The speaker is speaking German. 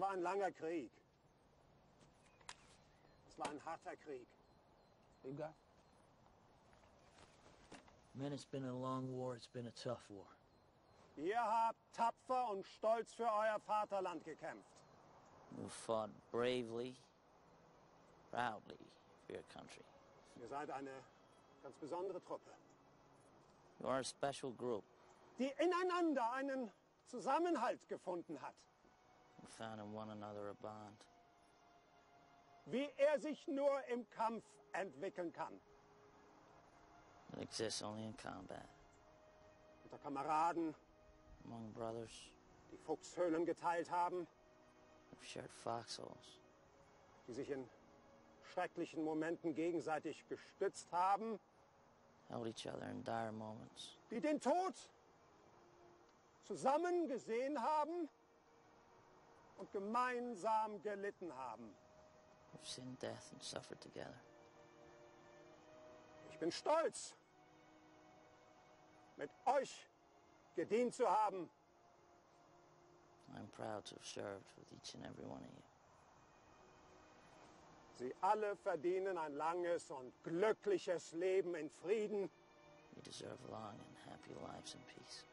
war ein langer Krieg. Es war ein harter Krieg. Got? Man, it's been a long war. It's been a tough war. Ihr habt tapfer und stolz für euer Vaterland gekämpft. You fought bravely, proudly for your country. Ihr seid eine ganz besondere Truppe, You are a special group. die ineinander einen Zusammenhalt gefunden hat, wie er sich nur im Kampf entwickeln kann. that exists only in combat. Unter Kameraden, Among brothers. die Fuchshöhlen geteilt haben, who've shared foxholes, die sich in schrecklichen Momenten gegenseitig gestützt haben, held each other in dire moments, die den Tod zusammen gesehen haben und gemeinsam gelitten haben. who've seen death and suffered together. Ich bin stolz, mit euch gedient zu haben. I'm proud to have served with each and every one of you. Sie alle verdienen ein langes und glückliches Leben in Frieden You deserve long and happy lives in peace.